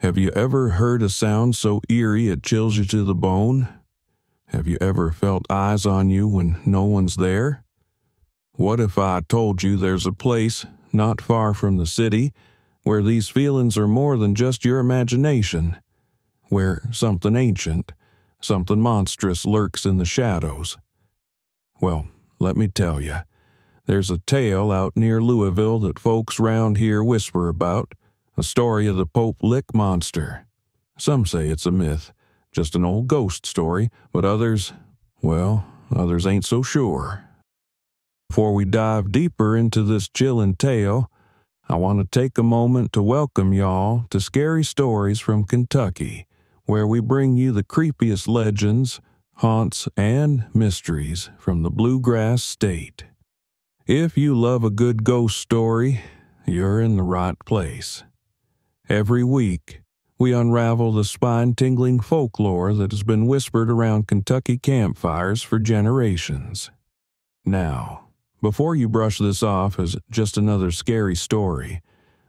Have you ever heard a sound so eerie it chills you to the bone? Have you ever felt eyes on you when no one's there? What if I told you there's a place not far from the city where these feelings are more than just your imagination, where something ancient, something monstrous lurks in the shadows? Well, let me tell you, there's a tale out near Louisville that folks round here whisper about, a story of the Pope Lick monster. Some say it's a myth, just an old ghost story, but others, well, others ain't so sure. Before we dive deeper into this chilling tale, I want to take a moment to welcome y'all to Scary Stories from Kentucky, where we bring you the creepiest legends, haunts, and mysteries from the Bluegrass State. If you love a good ghost story, you're in the right place. Every week, we unravel the spine tingling folklore that has been whispered around Kentucky campfires for generations. Now, before you brush this off as just another scary story,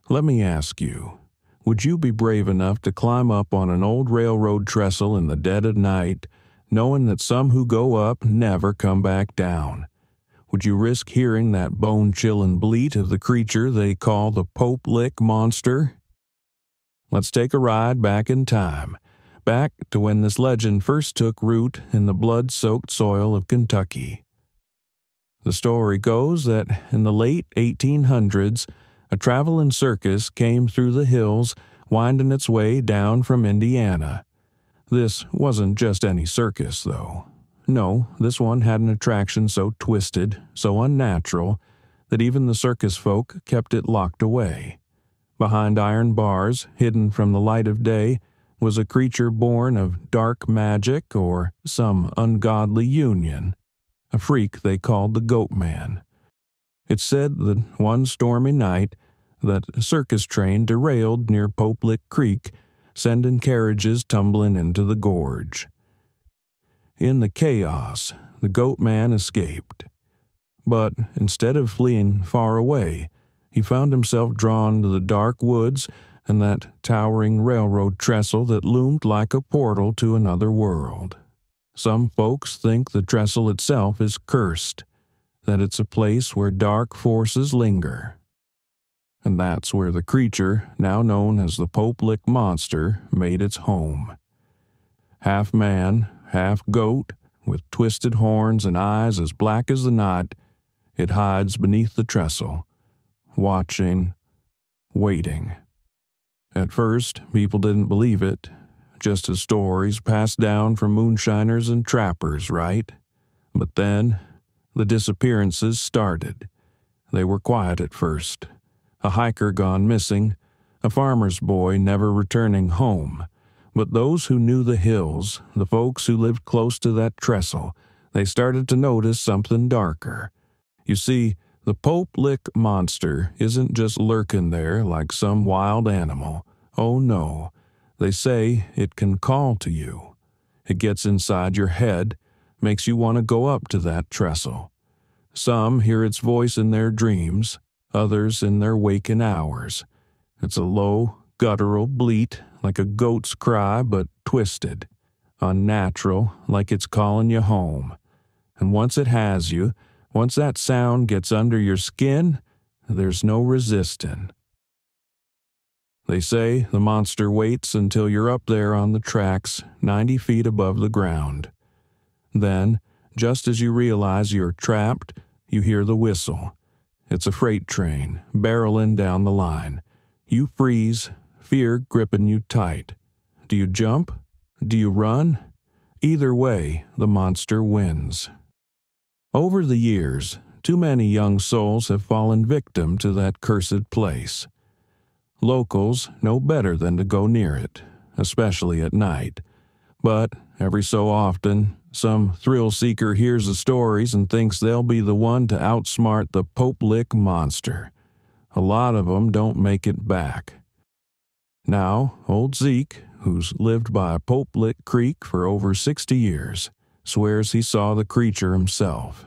let me ask you would you be brave enough to climb up on an old railroad trestle in the dead of night, knowing that some who go up never come back down? Would you risk hearing that bone chilling bleat of the creature they call the Pope Lick monster? Let's take a ride back in time, back to when this legend first took root in the blood soaked soil of Kentucky. The story goes that in the late 1800s, a traveling circus came through the hills, winding its way down from Indiana. This wasn't just any circus, though. No, this one had an attraction so twisted, so unnatural, that even the circus folk kept it locked away. Behind iron bars, hidden from the light of day, was a creature born of dark magic or some ungodly union, a freak they called the Goat Man. It said that one stormy night, that circus train derailed near Pope Lick Creek, sending carriages tumbling into the gorge. In the chaos, the Goat Man escaped. But instead of fleeing far away, he found himself drawn to the dark woods and that towering railroad trestle that loomed like a portal to another world. Some folks think the trestle itself is cursed, that it's a place where dark forces linger. And that's where the creature, now known as the Pope Lick Monster, made its home. Half man, half goat, with twisted horns and eyes as black as the night, it hides beneath the trestle watching, waiting. At first, people didn't believe it, just as stories passed down from moonshiners and trappers, right? But then, the disappearances started. They were quiet at first. A hiker gone missing, a farmer's boy never returning home. But those who knew the hills, the folks who lived close to that trestle, they started to notice something darker. You see, the Pope Lick monster isn't just lurking there like some wild animal. Oh no, they say it can call to you. It gets inside your head, makes you want to go up to that trestle. Some hear its voice in their dreams, others in their waking hours. It's a low, guttural bleat like a goat's cry, but twisted, unnatural, like it's calling you home. And once it has you, once that sound gets under your skin, there's no resisting. They say the monster waits until you're up there on the tracks, 90 feet above the ground. Then, just as you realize you're trapped, you hear the whistle. It's a freight train, barreling down the line. You freeze, fear gripping you tight. Do you jump? Do you run? Either way, the monster wins. Over the years, too many young souls have fallen victim to that cursed place. Locals know better than to go near it, especially at night. But every so often, some thrill seeker hears the stories and thinks they'll be the one to outsmart the Pope Lick monster. A lot of 'em don't make it back. Now, old Zeke, who's lived by Pope Lick Creek for over 60 years, swears he saw the creature himself.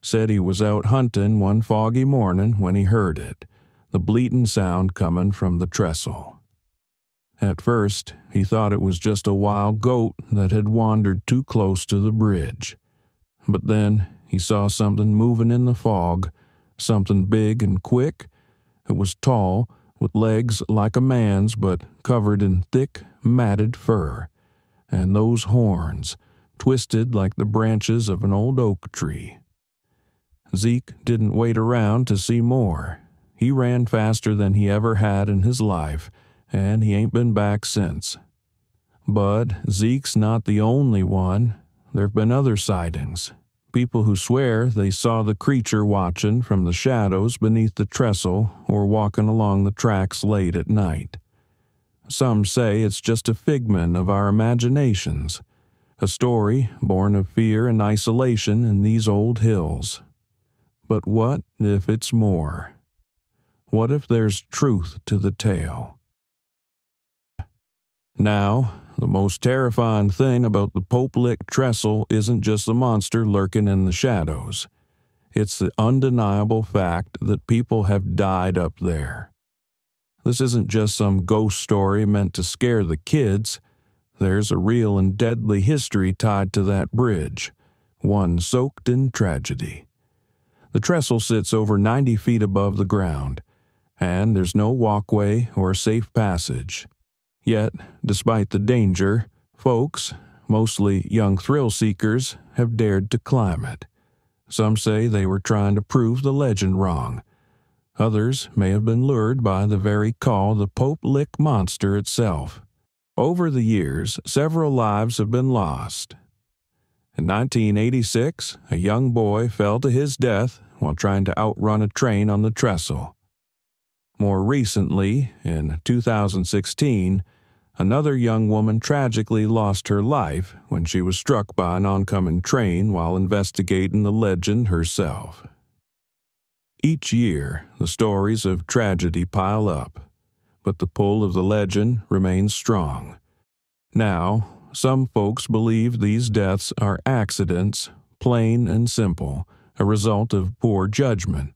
Said he was out hunting one foggy morning when he heard it, the bleating sound coming from the trestle. At first, he thought it was just a wild goat that had wandered too close to the bridge. But then he saw something moving in the fog, something big and quick. It was tall, with legs like a man's but covered in thick, matted fur, and those horns, twisted like the branches of an old oak tree. Zeke didn't wait around to see more. He ran faster than he ever had in his life and he ain't been back since. But Zeke's not the only one. There've been other sightings. People who swear they saw the creature watching from the shadows beneath the trestle or walking along the tracks late at night. Some say it's just a figment of our imaginations, a story born of fear and isolation in these old hills. But what if it's more? What if there's truth to the tale? Now, the most terrifying thing about the Pope Lick trestle isn't just the monster lurking in the shadows. It's the undeniable fact that people have died up there. This isn't just some ghost story meant to scare the kids. There's a real and deadly history tied to that bridge, one soaked in tragedy. The trestle sits over 90 feet above the ground, and there's no walkway or safe passage. Yet, despite the danger, folks, mostly young thrill seekers, have dared to climb it. Some say they were trying to prove the legend wrong. Others may have been lured by the very call the Pope Lick monster itself. Over the years, several lives have been lost. In 1986, a young boy fell to his death while trying to outrun a train on the trestle. More recently, in 2016, Another young woman tragically lost her life when she was struck by an oncoming train while investigating the legend herself. Each year, the stories of tragedy pile up, but the pull of the legend remains strong. Now, some folks believe these deaths are accidents, plain and simple, a result of poor judgment.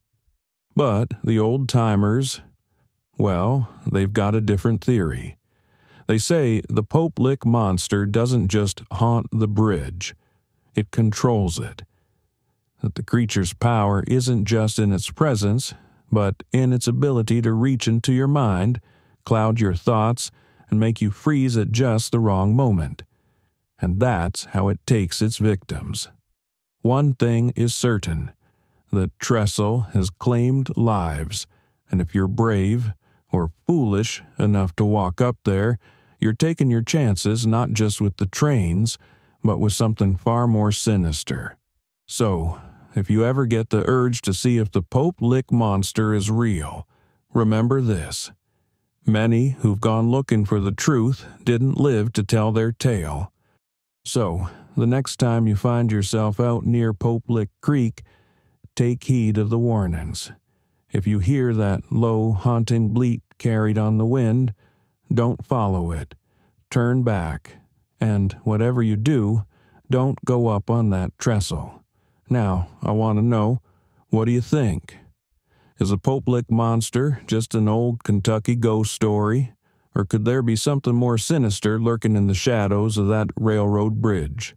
But the old timers, well, they've got a different theory. They say the Pope Lick monster doesn't just haunt the bridge, it controls it. That the creature's power isn't just in its presence, but in its ability to reach into your mind, cloud your thoughts, and make you freeze at just the wrong moment. And that's how it takes its victims. One thing is certain the trestle has claimed lives, and if you're brave or foolish enough to walk up there, you're taking your chances not just with the trains, but with something far more sinister. So, if you ever get the urge to see if the Pope Lick monster is real, remember this. Many who've gone looking for the truth didn't live to tell their tale. So, the next time you find yourself out near Pope Lick Creek, take heed of the warnings. If you hear that low, haunting bleat carried on the wind, don't follow it. Turn back. And whatever you do, don't go up on that trestle. Now, I want to know what do you think? Is a Pope Lick monster just an old Kentucky ghost story? Or could there be something more sinister lurking in the shadows of that railroad bridge?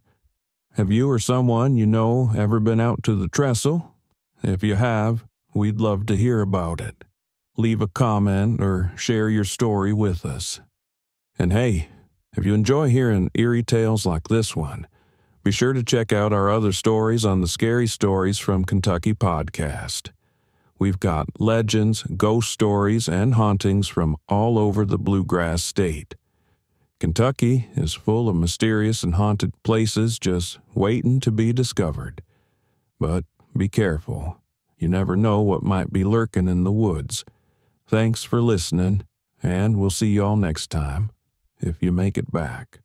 Have you or someone you know ever been out to the trestle? If you have, we'd love to hear about it leave a comment, or share your story with us. And hey, if you enjoy hearing eerie tales like this one, be sure to check out our other stories on the Scary Stories from Kentucky podcast. We've got legends, ghost stories, and hauntings from all over the bluegrass state. Kentucky is full of mysterious and haunted places just waiting to be discovered. But be careful. You never know what might be lurking in the woods. Thanks for listening, and we'll see y'all next time, if you make it back.